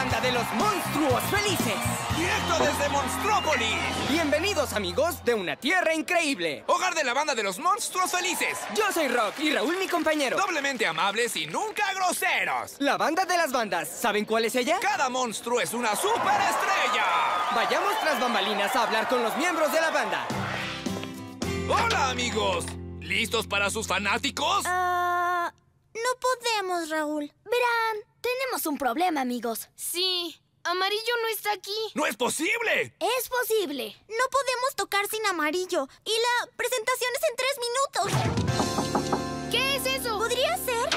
banda de los monstruos felices. ¡Directo desde Monstrópolis! Bienvenidos amigos de una tierra increíble. Hogar de la banda de los monstruos felices. Yo soy Rock y Raúl mi compañero. Doblemente amables y nunca groseros. La banda de las bandas, ¿saben cuál es ella? Cada monstruo es una superestrella. Vayamos tras bambalinas a hablar con los miembros de la banda. Hola amigos. ¿Listos para sus fanáticos? Ah, no podemos, Raúl. Verán, tenemos un problema, amigos. Sí, Amarillo no está aquí. ¡No es posible! Es posible. No podemos tocar sin amarillo. Y la presentación es en tres minutos. ¿Qué es eso? ¿Podría ser?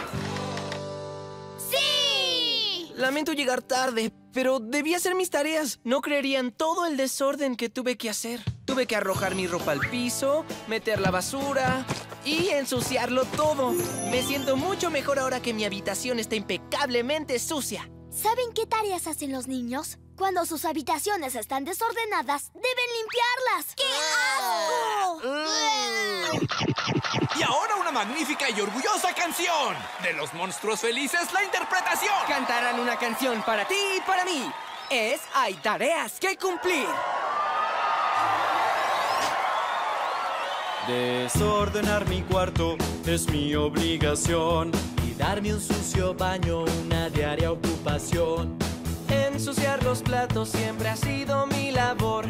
¡Sí! Lamento llegar tarde, pero debí hacer mis tareas. No creerían todo el desorden que tuve que hacer. Tuve que arrojar mi ropa al piso, meter la basura y ensuciarlo todo. Me siento mucho mejor ahora que mi habitación está impecablemente sucia. ¿Saben qué tareas hacen los niños? Cuando sus habitaciones están desordenadas, deben limpiarlas. ¡Qué asco! Magnífica y orgullosa canción. De los monstruos felices, la interpretación. Cantarán una canción para ti y para mí. Es Hay tareas que cumplir. Desordenar mi cuarto es mi obligación. Y darme un sucio baño, una diaria ocupación. Ensuciar los platos siempre ha sido mi labor.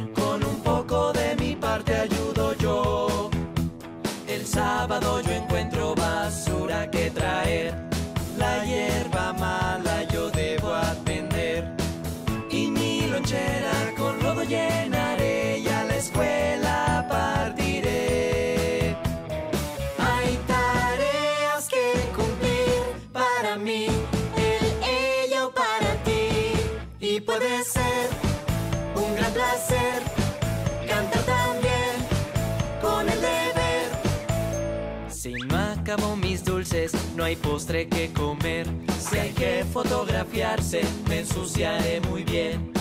Si no acabo mis dulces, no hay postre que comer. Si hay que fotografiarse, me ensuciaré muy bien.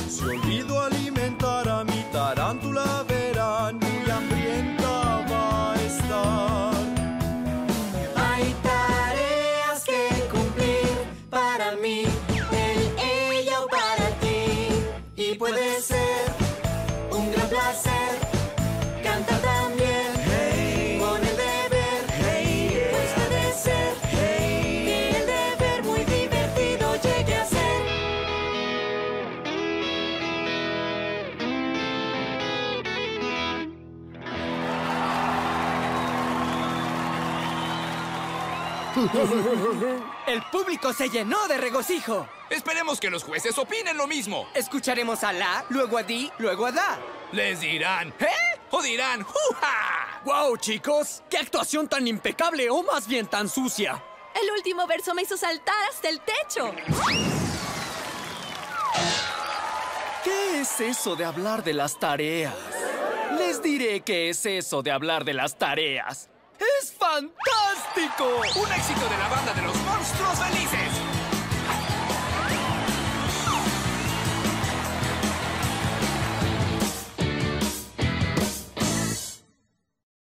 El público se llenó de regocijo. Esperemos que los jueces opinen lo mismo. Escucharemos a La, luego a Di, luego a Da. Les dirán, ¿eh? O dirán, ¡juja! ¡Wow, chicos! ¡Qué actuación tan impecable o más bien tan sucia! El último verso me hizo saltar hasta el techo. ¿Qué es eso de hablar de las tareas? Les diré qué es eso de hablar de las tareas. ¡Es fantástico! Un éxito de la banda de los monstruos felices.